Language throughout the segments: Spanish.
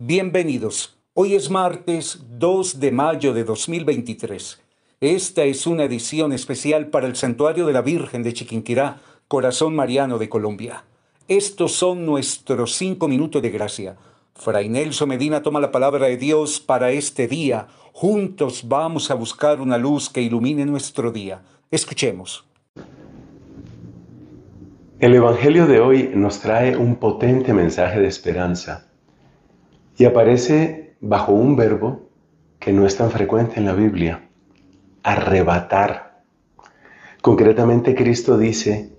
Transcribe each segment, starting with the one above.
Bienvenidos. Hoy es martes 2 de mayo de 2023. Esta es una edición especial para el Santuario de la Virgen de Chiquinquirá, Corazón Mariano de Colombia. Estos son nuestros cinco minutos de gracia. Fray Nelson Medina toma la palabra de Dios para este día. Juntos vamos a buscar una luz que ilumine nuestro día. Escuchemos. El Evangelio de hoy nos trae un potente mensaje de esperanza y aparece bajo un verbo que no es tan frecuente en la Biblia, arrebatar. Concretamente Cristo dice,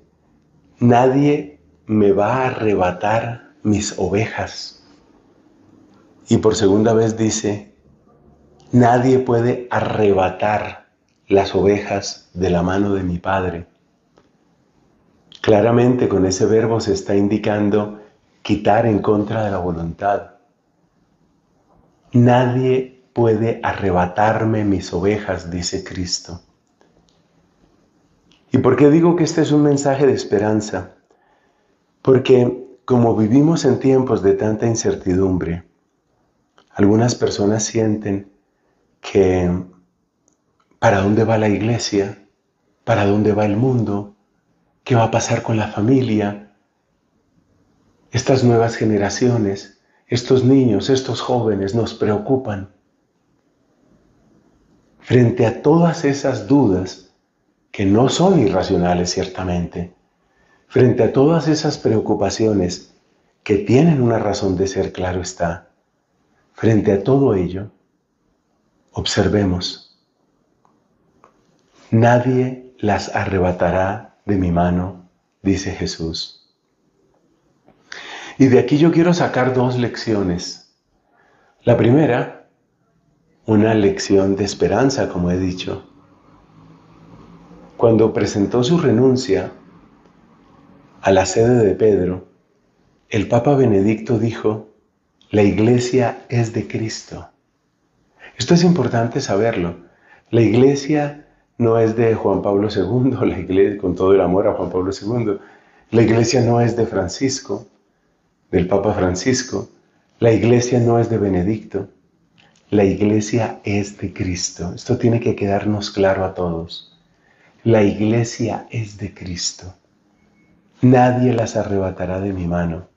nadie me va a arrebatar mis ovejas. Y por segunda vez dice, nadie puede arrebatar las ovejas de la mano de mi Padre. Claramente con ese verbo se está indicando quitar en contra de la voluntad. Nadie puede arrebatarme mis ovejas, dice Cristo. ¿Y por qué digo que este es un mensaje de esperanza? Porque como vivimos en tiempos de tanta incertidumbre, algunas personas sienten que para dónde va la iglesia, para dónde va el mundo, qué va a pasar con la familia, estas nuevas generaciones estos niños, estos jóvenes nos preocupan. Frente a todas esas dudas, que no son irracionales ciertamente, frente a todas esas preocupaciones que tienen una razón de ser, claro está, frente a todo ello, observemos, nadie las arrebatará de mi mano, dice Jesús. Y de aquí yo quiero sacar dos lecciones. La primera, una lección de esperanza, como he dicho. Cuando presentó su renuncia a la sede de Pedro, el Papa Benedicto dijo, la iglesia es de Cristo. Esto es importante saberlo. La iglesia no es de Juan Pablo II, la iglesia, con todo el amor a Juan Pablo II. La iglesia no es de Francisco, del Papa Francisco, la iglesia no es de Benedicto, la iglesia es de Cristo. Esto tiene que quedarnos claro a todos. La iglesia es de Cristo. Nadie las arrebatará de mi mano.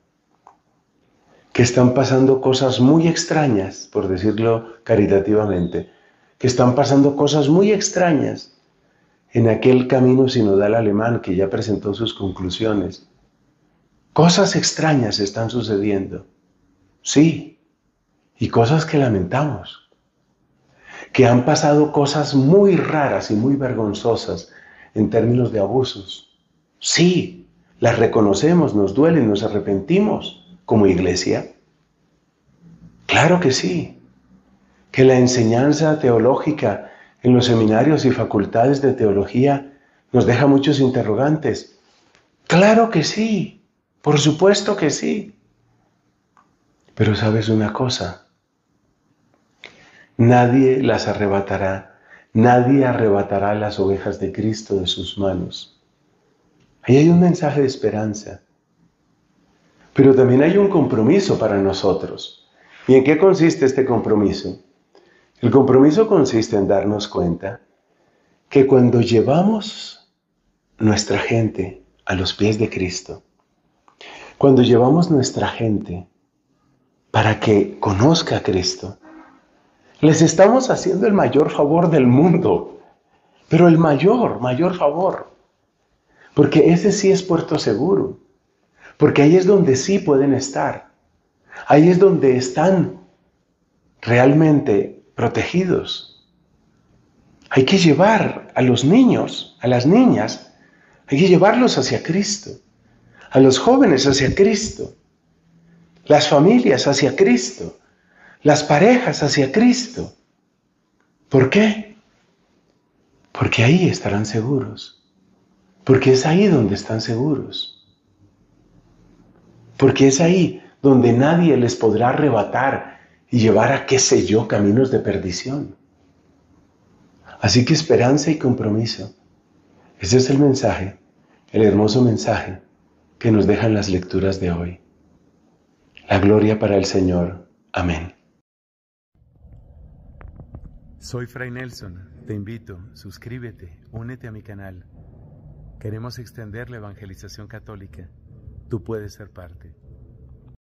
Que están pasando cosas muy extrañas, por decirlo caritativamente, que están pasando cosas muy extrañas en aquel camino sinodal alemán que ya presentó sus conclusiones Cosas extrañas están sucediendo. Sí. Y cosas que lamentamos. Que han pasado cosas muy raras y muy vergonzosas en términos de abusos. Sí. Las reconocemos, nos duelen, nos arrepentimos como iglesia. Claro que sí. Que la enseñanza teológica en los seminarios y facultades de teología nos deja muchos interrogantes. Claro que sí. Por supuesto que sí. Pero sabes una cosa, nadie las arrebatará, nadie arrebatará las ovejas de Cristo de sus manos. Ahí hay un mensaje de esperanza. Pero también hay un compromiso para nosotros. ¿Y en qué consiste este compromiso? El compromiso consiste en darnos cuenta que cuando llevamos nuestra gente a los pies de Cristo, cuando llevamos nuestra gente para que conozca a Cristo, les estamos haciendo el mayor favor del mundo, pero el mayor, mayor favor, porque ese sí es puerto seguro, porque ahí es donde sí pueden estar, ahí es donde están realmente protegidos. Hay que llevar a los niños, a las niñas, hay que llevarlos hacia Cristo a los jóvenes hacia Cristo, las familias hacia Cristo, las parejas hacia Cristo. ¿Por qué? Porque ahí estarán seguros. Porque es ahí donde están seguros. Porque es ahí donde nadie les podrá arrebatar y llevar a qué sé yo caminos de perdición. Así que esperanza y compromiso. Ese es el mensaje, el hermoso mensaje que nos dejan las lecturas de hoy. La gloria para el Señor. Amén. Soy Fray Nelson, te invito, suscríbete, únete a mi canal. Queremos extender la evangelización católica. Tú puedes ser parte.